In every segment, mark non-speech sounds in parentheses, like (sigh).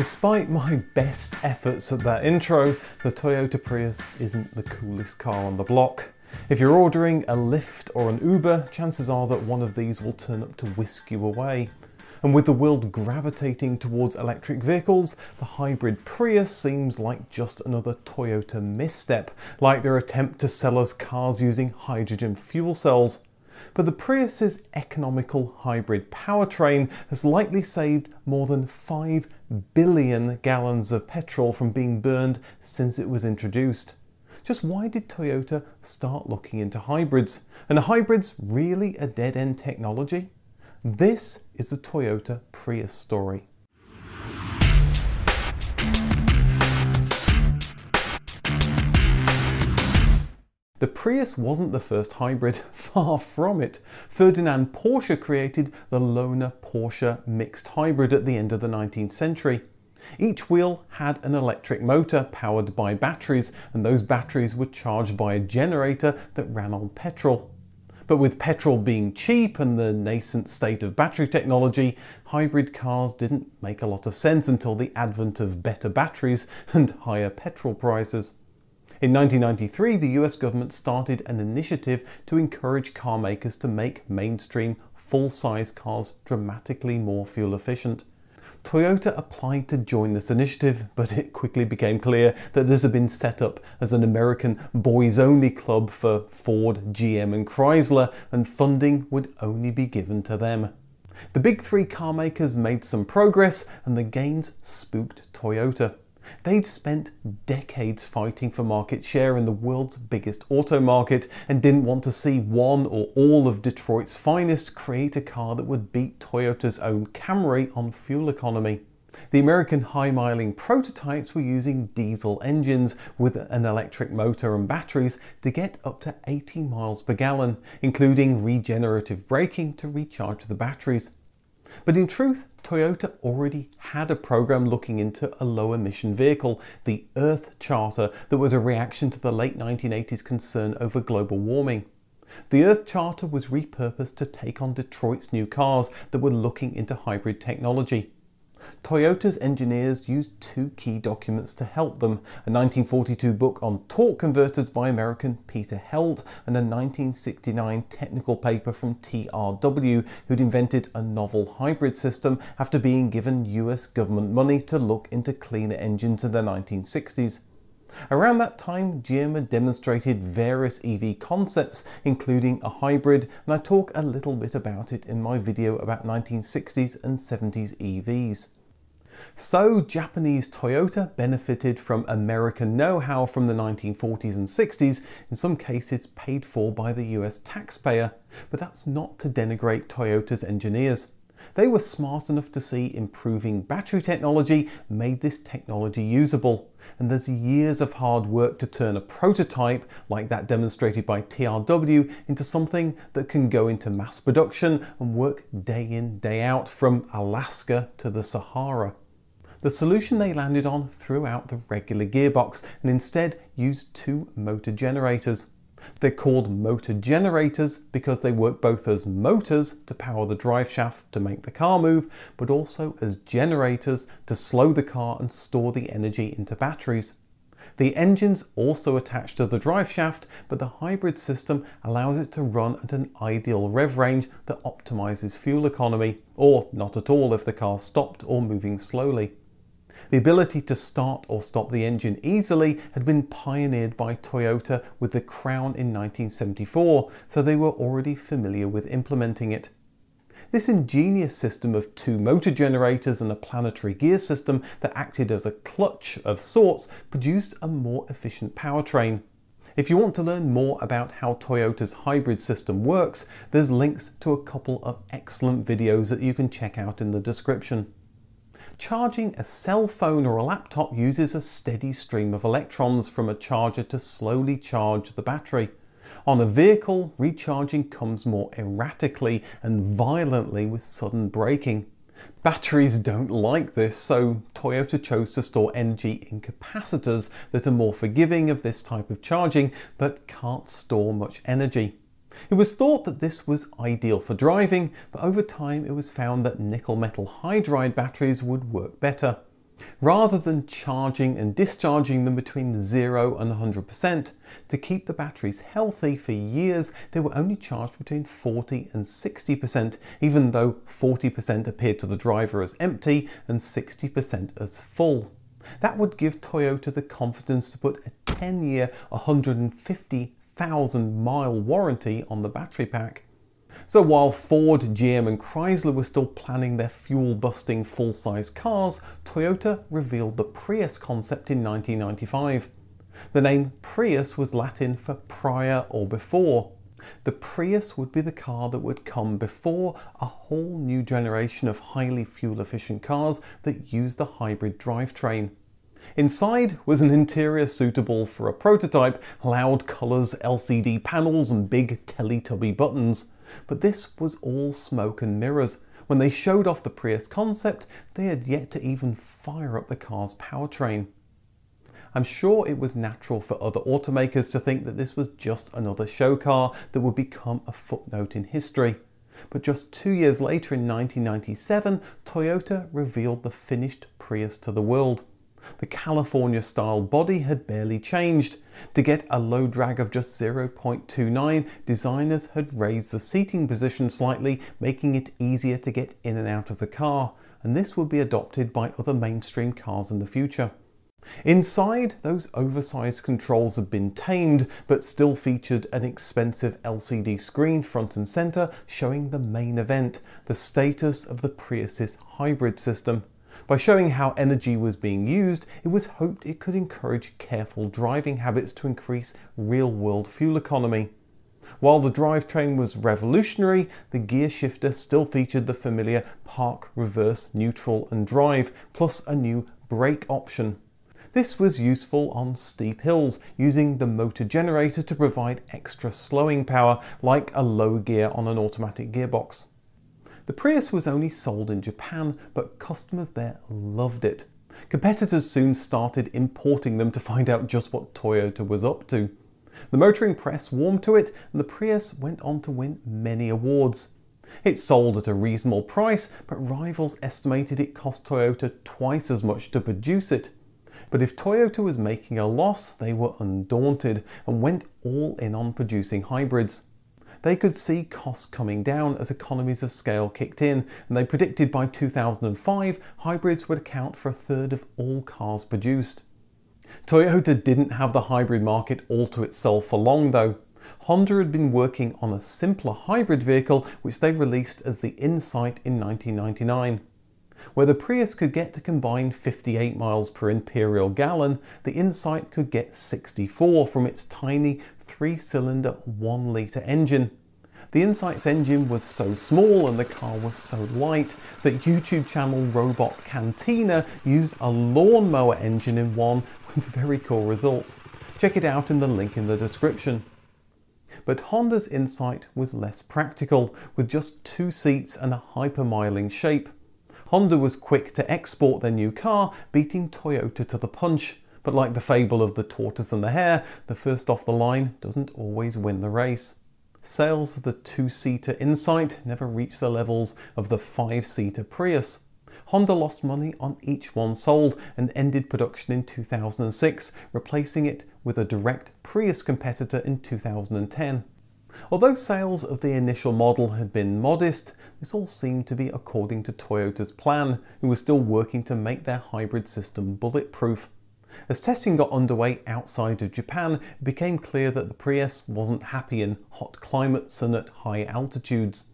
Despite my best efforts at that intro, the Toyota Prius isn't the coolest car on the block. If you're ordering a Lyft or an Uber, chances are that one of these will turn up to whisk you away. And with the world gravitating towards electric vehicles, the hybrid Prius seems like just another Toyota misstep, like their attempt to sell us cars using hydrogen fuel cells but the Prius's economical hybrid powertrain has likely saved more than 5 billion gallons of petrol from being burned since it was introduced. Just why did Toyota start looking into hybrids? And are hybrids really a dead end technology? This is the Toyota Prius story. The Prius wasn't the first hybrid, (laughs) far from it. Ferdinand Porsche created the Lohner-Porsche mixed hybrid at the end of the 19th century. Each wheel had an electric motor powered by batteries, and those batteries were charged by a generator that ran on petrol. But with petrol being cheap and the nascent state of battery technology, hybrid cars didn't make a lot of sense until the advent of better batteries (laughs) and higher petrol prices. In 1993, the US government started an initiative to encourage car makers to make mainstream full-size cars dramatically more fuel efficient. Toyota applied to join this initiative, but it quickly became clear that this had been set up as an American boys-only club for Ford, GM and Chrysler, and funding would only be given to them. The big three car makers made some progress, and the gains spooked Toyota. They'd spent decades fighting for market share in the world's biggest auto market and didn't want to see one or all of Detroit's finest create a car that would beat Toyota's own Camry on fuel economy. The American high-miling prototypes were using diesel engines with an electric motor and batteries to get up to 80 miles per gallon, including regenerative braking to recharge the batteries. But in truth, Toyota already had a program looking into a low emission vehicle, the Earth Charter, that was a reaction to the late 1980s concern over global warming. The Earth Charter was repurposed to take on Detroit's new cars that were looking into hybrid technology. Toyota's engineers used two key documents to help them, a 1942 book on torque converters by American Peter Heldt and a 1969 technical paper from TRW who'd invented a novel hybrid system after being given US government money to look into cleaner engines in the 1960s. Around that time, GM had demonstrated various EV concepts, including a hybrid, and I talk a little bit about it in my video about 1960s and 70s EVs. So Japanese Toyota benefited from American know-how from the 1940s and 60s, in some cases paid for by the US taxpayer, but that's not to denigrate Toyota's engineers. They were smart enough to see improving battery technology made this technology usable. And there's years of hard work to turn a prototype, like that demonstrated by TRW, into something that can go into mass production and work day in, day out from Alaska to the Sahara. The solution they landed on threw out the regular gearbox and instead used two motor generators. They're called motor generators because they work both as motors to power the drive shaft to make the car move, but also as generators to slow the car and store the energy into batteries. The engine's also attached to the drive shaft, but the hybrid system allows it to run at an ideal rev range that optimizes fuel economy, or not at all if the car stopped or moving slowly. The ability to start or stop the engine easily had been pioneered by Toyota with the Crown in 1974, so they were already familiar with implementing it. This ingenious system of two motor generators and a planetary gear system that acted as a clutch of sorts produced a more efficient powertrain. If you want to learn more about how Toyota's hybrid system works, there's links to a couple of excellent videos that you can check out in the description. Charging a cell phone or a laptop uses a steady stream of electrons from a charger to slowly charge the battery. On a vehicle, recharging comes more erratically and violently with sudden braking. Batteries don't like this, so Toyota chose to store energy in capacitors that are more forgiving of this type of charging but can't store much energy. It was thought that this was ideal for driving, but over time it was found that nickel metal hydride batteries would work better. Rather than charging and discharging them between 0 and 100%, to keep the batteries healthy for years, they were only charged between 40 and 60%, even though 40% appeared to the driver as empty and 60% as full. That would give Toyota the confidence to put a 10 year, 150,000 mile warranty on the battery pack. So while Ford, GM and Chrysler were still planning their fuel-busting full-size cars, Toyota revealed the Prius concept in 1995. The name Prius was Latin for prior or before. The Prius would be the car that would come before a whole new generation of highly fuel efficient cars that use the hybrid drivetrain. Inside was an interior suitable for a prototype, loud colours, LCD panels and big Teletubby buttons. But this was all smoke and mirrors. When they showed off the Prius concept, they had yet to even fire up the car's powertrain. I'm sure it was natural for other automakers to think that this was just another show car that would become a footnote in history. But just two years later in 1997, Toyota revealed the finished Prius to the world. The California style body had barely changed. To get a low drag of just 0.29, designers had raised the seating position slightly, making it easier to get in and out of the car, and this would be adopted by other mainstream cars in the future. Inside, those oversized controls had been tamed, but still featured an expensive LCD screen front and centre showing the main event, the status of the Prius's hybrid system. By showing how energy was being used, it was hoped it could encourage careful driving habits to increase real-world fuel economy. While the drivetrain was revolutionary, the gear shifter still featured the familiar park, reverse, neutral and drive, plus a new brake option. This was useful on steep hills, using the motor generator to provide extra slowing power, like a low gear on an automatic gearbox. The Prius was only sold in Japan, but customers there loved it. Competitors soon started importing them to find out just what Toyota was up to. The motoring press warmed to it, and the Prius went on to win many awards. It sold at a reasonable price, but rivals estimated it cost Toyota twice as much to produce it. But if Toyota was making a loss, they were undaunted and went all in on producing hybrids they could see costs coming down as economies of scale kicked in, and they predicted by 2005 hybrids would account for a third of all cars produced. Toyota didn't have the hybrid market all to itself for long though. Honda had been working on a simpler hybrid vehicle which they released as the Insight in 1999. Where the Prius could get to combine 58 miles per imperial gallon, the Insight could get 64 from its tiny three-cylinder 1-litre engine. The Insight's engine was so small and the car was so light that YouTube channel Robot Cantina used a lawnmower engine in one with very cool results. Check it out in the link in the description. But Honda's Insight was less practical, with just two seats and a hypermiling shape. Honda was quick to export their new car, beating Toyota to the punch. But like the fable of the tortoise and the hare, the first off the line doesn't always win the race. Sales of the two-seater Insight never reached the levels of the five-seater Prius. Honda lost money on each one sold and ended production in 2006, replacing it with a direct Prius competitor in 2010. Although sales of the initial model had been modest, this all seemed to be according to Toyota's plan, who was still working to make their hybrid system bulletproof. As testing got underway outside of Japan, it became clear that the Prius wasn't happy in hot climates and at high altitudes.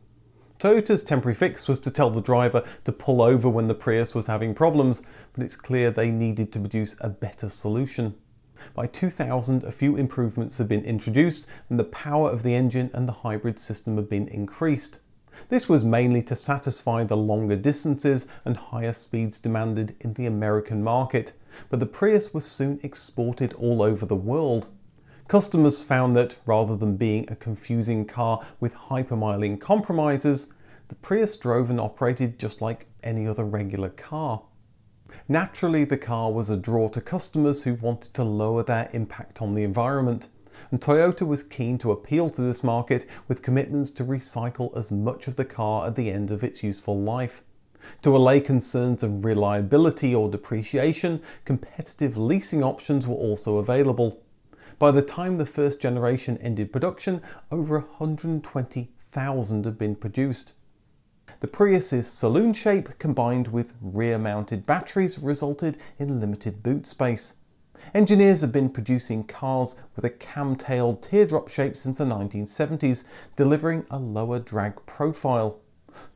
Toyota's temporary fix was to tell the driver to pull over when the Prius was having problems, but it's clear they needed to produce a better solution. By 2000, a few improvements had been introduced and the power of the engine and the hybrid system had been increased. This was mainly to satisfy the longer distances and higher speeds demanded in the American market, but the Prius was soon exported all over the world. Customers found that, rather than being a confusing car with hypermiling compromises, the Prius drove and operated just like any other regular car. Naturally, the car was a draw to customers who wanted to lower their impact on the environment, and Toyota was keen to appeal to this market with commitments to recycle as much of the car at the end of its useful life. To allay concerns of reliability or depreciation, competitive leasing options were also available. By the time the first generation ended production, over 120,000 had been produced. The Prius's saloon shape combined with rear-mounted batteries resulted in limited boot space. Engineers have been producing cars with a Kamm-tailed teardrop shape since the 1970s, delivering a lower drag profile.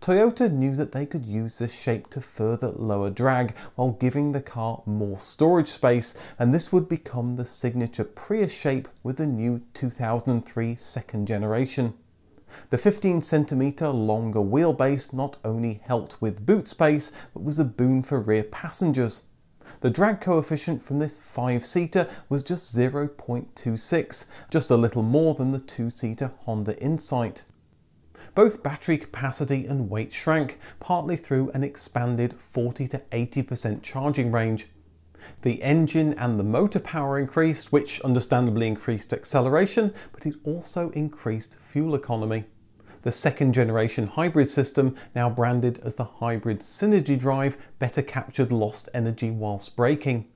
Toyota knew that they could use this shape to further lower drag while giving the car more storage space and this would become the signature Prius shape with the new 2003 second generation. The 15 centimetre longer wheelbase not only helped with boot space but was a boon for rear passengers. The drag coefficient from this 5-seater was just 0.26, just a little more than the 2-seater Honda Insight. Both battery capacity and weight shrank, partly through an expanded 40 to 80% charging range. The engine and the motor power increased, which understandably increased acceleration, but it also increased fuel economy. The second generation hybrid system, now branded as the Hybrid Synergy Drive, better captured lost energy whilst braking.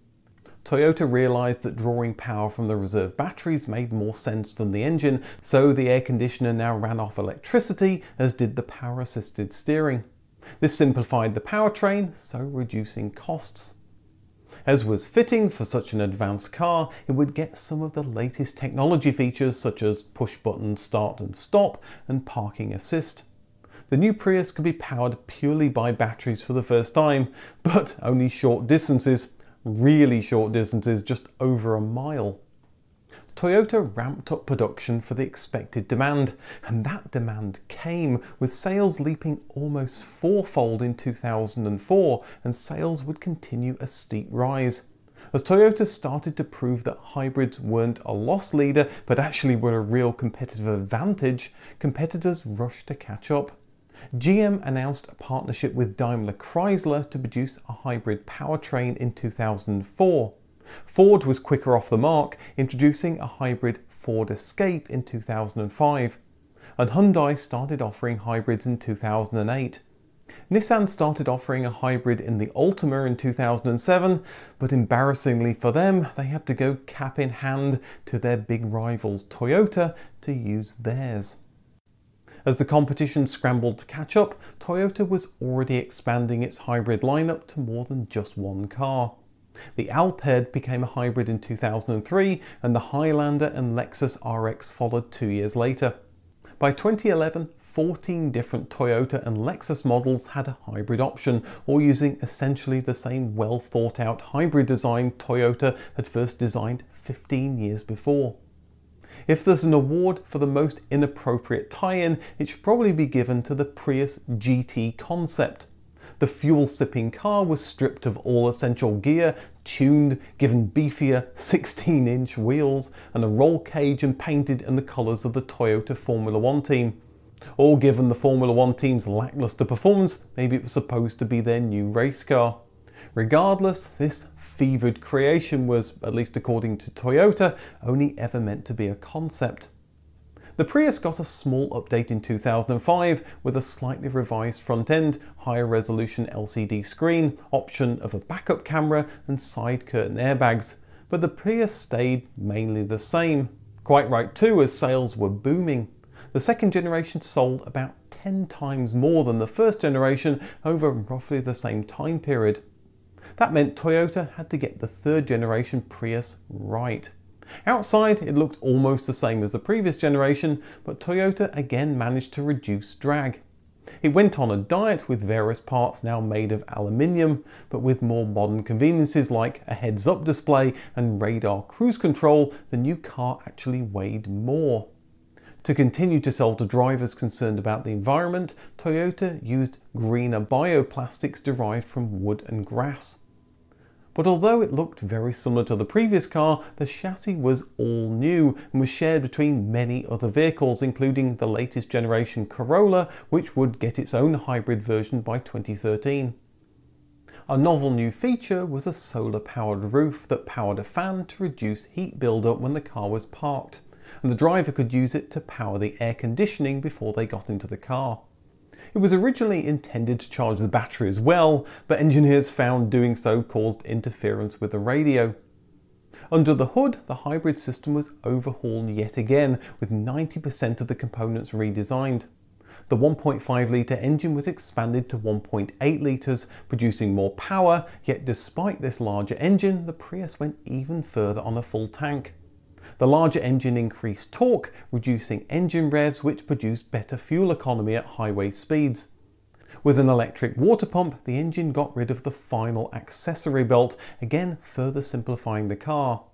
Toyota realised that drawing power from the reserve batteries made more sense than the engine, so the air conditioner now ran off electricity, as did the power assisted steering. This simplified the powertrain, so reducing costs. As was fitting for such an advanced car, it would get some of the latest technology features such as push button start and stop and parking assist. The new Prius could be powered purely by batteries for the first time, but only short distances, really short distances, just over a mile. Toyota ramped up production for the expected demand, and that demand came, with sales leaping almost fourfold in 2004, and sales would continue a steep rise. As Toyota started to prove that hybrids weren't a loss leader, but actually were a real competitive advantage, competitors rushed to catch up. GM announced a partnership with Daimler Chrysler to produce a hybrid powertrain in 2004. Ford was quicker off the mark, introducing a hybrid Ford Escape in 2005. And Hyundai started offering hybrids in 2008. Nissan started offering a hybrid in the Altima in 2007, but embarrassingly for them, they had to go cap in hand to their big rivals Toyota to use theirs. As the competition scrambled to catch up, Toyota was already expanding its hybrid lineup to more than just one car. The Alphard became a hybrid in 2003 and the Highlander and Lexus RX followed two years later. By 2011, 14 different Toyota and Lexus models had a hybrid option, all using essentially the same well thought out hybrid design Toyota had first designed 15 years before. If there's an award for the most inappropriate tie-in, it should probably be given to the Prius GT concept. The fuel-sipping car was stripped of all essential gear, tuned, given beefier 16-inch wheels, and a roll cage and painted in the colours of the Toyota Formula One team. Or given the Formula One team's lacklustre performance, maybe it was supposed to be their new race car. Regardless, this fevered creation was, at least according to Toyota, only ever meant to be a concept. The Prius got a small update in 2005 with a slightly revised front end, higher resolution LCD screen, option of a backup camera and side curtain airbags, but the Prius stayed mainly the same. Quite right too as sales were booming. The second generation sold about 10 times more than the first generation over roughly the same time period. That meant Toyota had to get the third generation Prius right. Outside, it looked almost the same as the previous generation, but Toyota again managed to reduce drag. It went on a diet with various parts now made of aluminium, but with more modern conveniences like a heads-up display and radar cruise control, the new car actually weighed more. To continue to sell to drivers concerned about the environment, Toyota used greener bioplastics derived from wood and grass. But although it looked very similar to the previous car, the chassis was all new and was shared between many other vehicles, including the latest generation Corolla, which would get its own hybrid version by 2013. A novel new feature was a solar powered roof that powered a fan to reduce heat buildup when the car was parked, and the driver could use it to power the air conditioning before they got into the car. It was originally intended to charge the battery as well, but engineers found doing so caused interference with the radio. Under the hood, the hybrid system was overhauled yet again, with 90% of the components redesigned. The 1.5 litre engine was expanded to 1.8 litres, producing more power, yet despite this larger engine, the Prius went even further on a full tank. The larger engine increased torque, reducing engine revs which produced better fuel economy at highway speeds. With an electric water pump, the engine got rid of the final accessory belt, again further simplifying the car.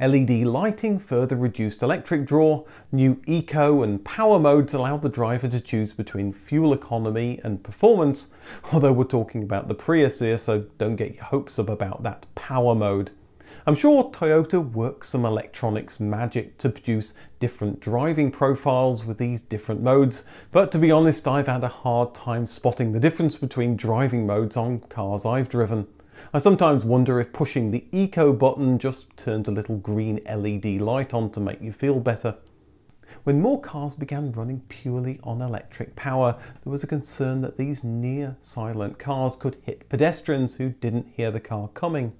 LED lighting further reduced electric draw, new eco and power modes allowed the driver to choose between fuel economy and performance, although we're talking about the Prius here so don't get your hopes up about that power mode. I'm sure Toyota works some electronics magic to produce different driving profiles with these different modes, but to be honest I've had a hard time spotting the difference between driving modes on cars I've driven. I sometimes wonder if pushing the eco button just turns a little green LED light on to make you feel better. When more cars began running purely on electric power, there was a concern that these near silent cars could hit pedestrians who didn't hear the car coming.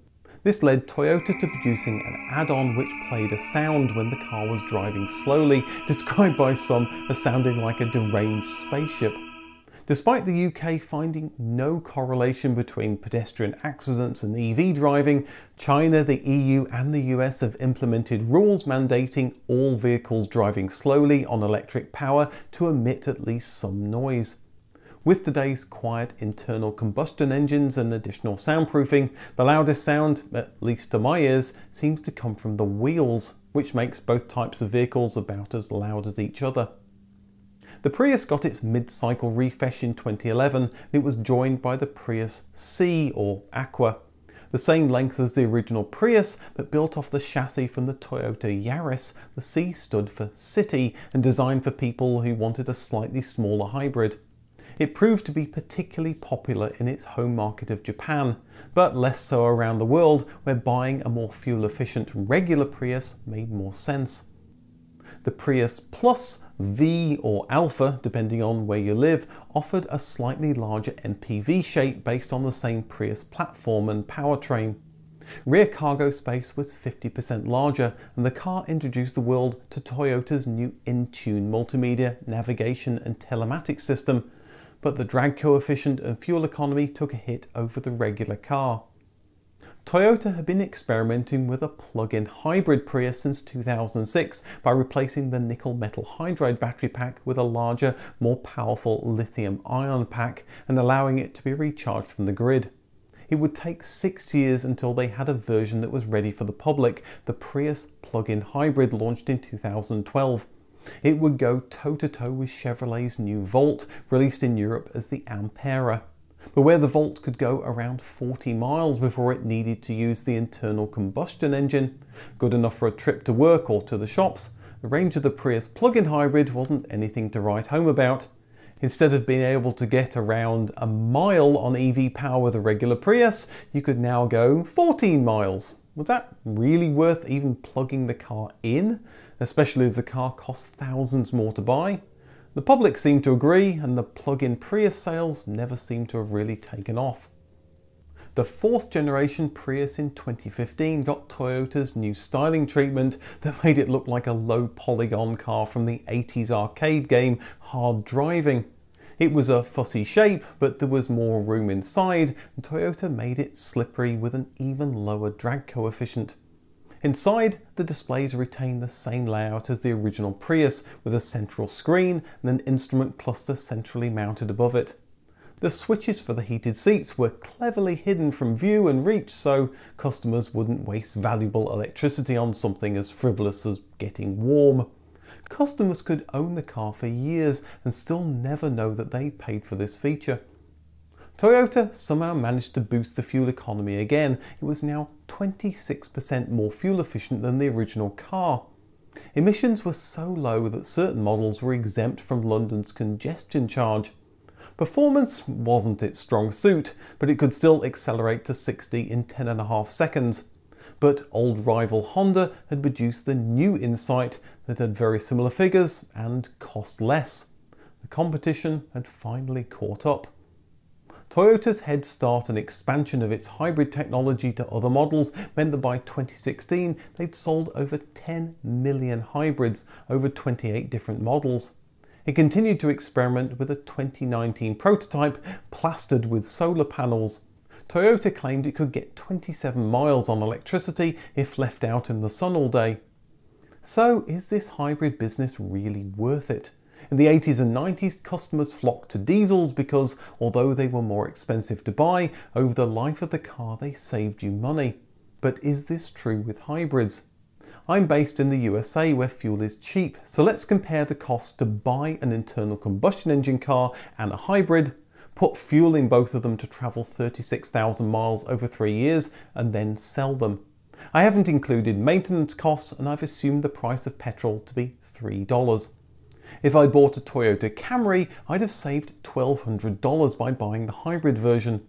This led Toyota to producing an add-on which played a sound when the car was driving slowly, (laughs) described by some as sounding like a deranged spaceship. Despite the UK finding no correlation between pedestrian accidents and EV driving, China, the EU and the US have implemented rules mandating all vehicles driving slowly on electric power to emit at least some noise. With today's quiet internal combustion engines and additional soundproofing, the loudest sound, at least to my ears, seems to come from the wheels, which makes both types of vehicles about as loud as each other. The Prius got its mid-cycle refresh in 2011 and it was joined by the Prius C or Aqua. The same length as the original Prius, but built off the chassis from the Toyota Yaris, the C stood for City and designed for people who wanted a slightly smaller hybrid. It proved to be particularly popular in its home market of Japan, but less so around the world where buying a more fuel efficient regular Prius made more sense. The Prius Plus, V or Alpha, depending on where you live, offered a slightly larger MPV shape based on the same Prius platform and powertrain. Rear cargo space was 50% larger and the car introduced the world to Toyota's new Entune multimedia, navigation and telematics system, but the drag coefficient and fuel economy took a hit over the regular car. Toyota had been experimenting with a plug-in hybrid Prius since 2006 by replacing the nickel metal hydride battery pack with a larger, more powerful lithium ion pack and allowing it to be recharged from the grid. It would take six years until they had a version that was ready for the public. The Prius plug-in hybrid launched in 2012. It would go toe-to-toe with Chevrolet's new Volt, released in Europe as the Ampera but where the Volt could go around 40 miles before it needed to use the internal combustion engine, good enough for a trip to work or to the shops, the range of the Prius plug-in hybrid wasn't anything to write home about. Instead of being able to get around a mile on EV power with a regular Prius, you could now go 14 miles. Was that really worth even plugging the car in? Especially as the car costs thousands more to buy? The public seemed to agree and the plug-in Prius sales never seemed to have really taken off. The fourth generation Prius in 2015 got Toyota's new styling treatment that made it look like a low polygon car from the 80s arcade game Hard Drivin'. It was a fussy shape, but there was more room inside, and Toyota made it slippery with an even lower drag coefficient. Inside, the displays retain the same layout as the original Prius, with a central screen and an instrument cluster centrally mounted above it. The switches for the heated seats were cleverly hidden from view and reach so customers wouldn't waste valuable electricity on something as frivolous as getting warm. Customers could own the car for years and still never know that they paid for this feature. Toyota somehow managed to boost the fuel economy again. It was now 26% more fuel efficient than the original car. Emissions were so low that certain models were exempt from London's congestion charge. Performance wasn't its strong suit, but it could still accelerate to 60 in 10.5 seconds. But old rival Honda had produced the new Insight that had very similar figures and cost less. The competition had finally caught up. Toyota's head start and expansion of its hybrid technology to other models meant that by 2016 they'd sold over 10 million hybrids over 28 different models. It continued to experiment with a 2019 prototype plastered with solar panels. Toyota claimed it could get 27 miles on electricity if left out in the sun all day. So is this hybrid business really worth it? In the 80s and 90s, customers flocked to diesels because although they were more expensive to buy, over the life of the car they saved you money. But is this true with hybrids? I'm based in the USA where fuel is cheap, so let's compare the cost to buy an internal combustion engine car and a hybrid, put fuel in both of them to travel 36,000 miles over three years, and then sell them. I haven't included maintenance costs and I've assumed the price of petrol to be $3. If I bought a Toyota Camry, I'd have saved $1,200 by buying the hybrid version.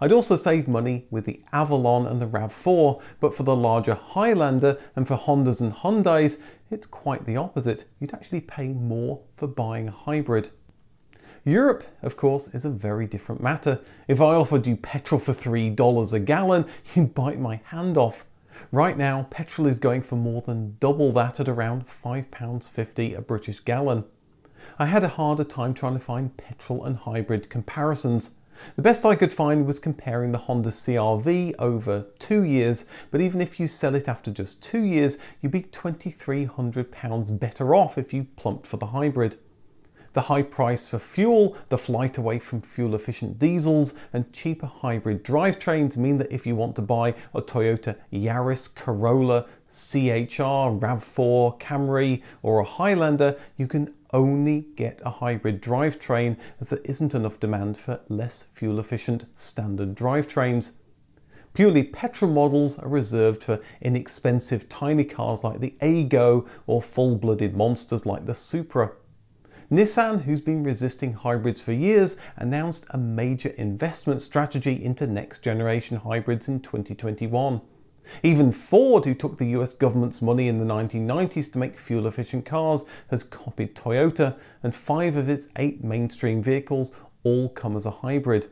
I'd also save money with the Avalon and the RAV4, but for the larger Highlander and for Hondas and Hyundais, it's quite the opposite. You'd actually pay more for buying a hybrid. Europe, of course, is a very different matter. If I offered you petrol for $3 a gallon, (laughs) you'd bite my hand off. Right now, petrol is going for more than double that at around £5.50 a British gallon. I had a harder time trying to find petrol and hybrid comparisons. The best I could find was comparing the Honda CRV over two years, but even if you sell it after just two years, you'd be £2,300 better off if you plumped for the hybrid. The high price for fuel, the flight away from fuel efficient diesels and cheaper hybrid drivetrains mean that if you want to buy a Toyota Yaris, Corolla, CHR, RAV4, Camry or a Highlander, you can only get a hybrid drivetrain as there isn't enough demand for less fuel efficient standard drivetrains. Purely petrol models are reserved for inexpensive tiny cars like the Aygo or full-blooded monsters like the Supra. Nissan, who's been resisting hybrids for years, announced a major investment strategy into next generation hybrids in 2021. Even Ford, who took the US government's money in the 1990s to make fuel efficient cars, has copied Toyota, and five of its eight mainstream vehicles all come as a hybrid.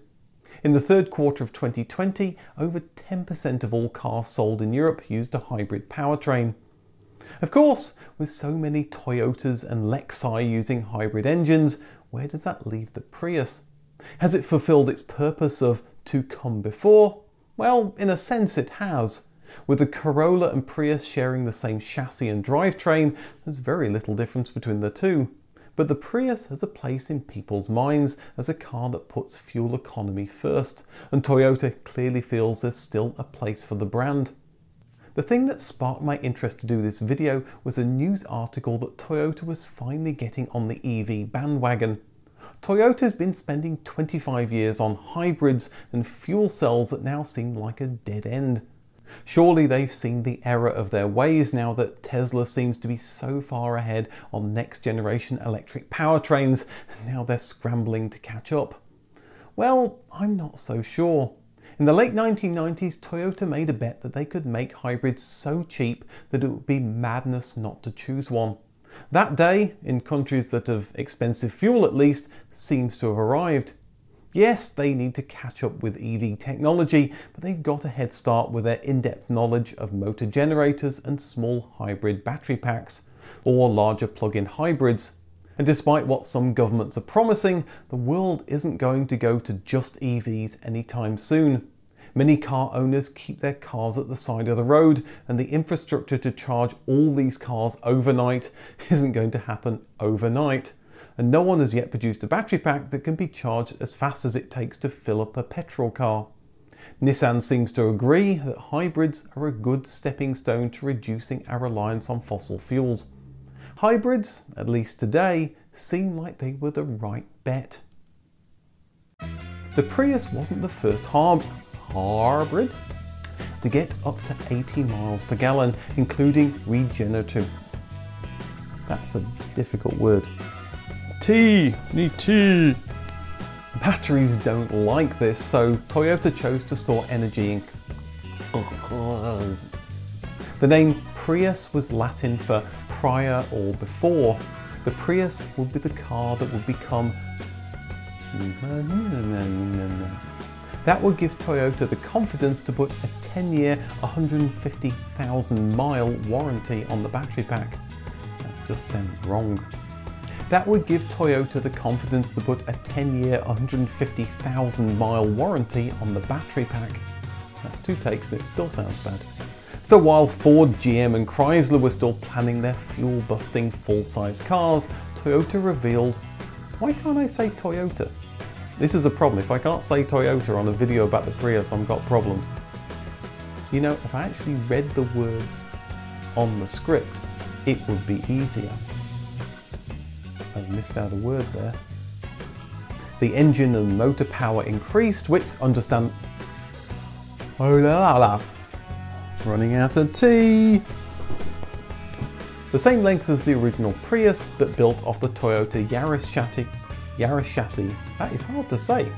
In the third quarter of 2020, over 10% of all cars sold in Europe used a hybrid powertrain. Of course, with so many Toyotas and Lexi using hybrid engines, where does that leave the Prius? Has it fulfilled its purpose of to come before? Well, in a sense it has. With the Corolla and Prius sharing the same chassis and drivetrain, there's very little difference between the two. But the Prius has a place in people's minds as a car that puts fuel economy first, and Toyota clearly feels there's still a place for the brand. The thing that sparked my interest to do this video was a news article that Toyota was finally getting on the EV bandwagon. Toyota's been spending 25 years on hybrids and fuel cells that now seem like a dead end. Surely they've seen the error of their ways now that Tesla seems to be so far ahead on next generation electric powertrains, and now they're scrambling to catch up. Well, I'm not so sure. In the late 1990s, Toyota made a bet that they could make hybrids so cheap that it would be madness not to choose one. That day, in countries that have expensive fuel at least, seems to have arrived. Yes, they need to catch up with EV technology, but they've got a head start with their in-depth knowledge of motor generators and small hybrid battery packs, or larger plug-in hybrids. And despite what some governments are promising, the world isn't going to go to just EVs anytime soon. Many car owners keep their cars at the side of the road, and the infrastructure to charge all these cars overnight (laughs) isn't going to happen overnight. And no one has yet produced a battery pack that can be charged as fast as it takes to fill up a petrol car. Nissan seems to agree that hybrids are a good stepping stone to reducing our reliance on fossil fuels. Hybrids, at least today, seem like they were the right bet. The Prius wasn't the first hybrid to get up to 80 miles per gallon, including regenerative. That's a difficult word. T, need T. Batteries don't like this, so Toyota chose to store energy in. The name Prius was Latin for prior or before. The Prius would be the car that would become that would give Toyota the confidence to put a 10 year, 150,000 mile warranty on the battery pack. That just sounds wrong. That would give Toyota the confidence to put a 10 year, 150,000 mile warranty on the battery pack. That's two takes it still sounds bad. So while Ford, GM and Chrysler were still planning their fuel-busting full-size cars, Toyota revealed, why can't I say Toyota? This is a problem. If I can't say Toyota on a video about the Prius, I've got problems. You know, if I actually read the words on the script, it would be easier. I missed out a word there. The engine and motor power increased, which understand. Oh la la. Running out of tea. The same length as the original Prius, but built off the Toyota Yaris chassis Yaris chassis. That is hard to say.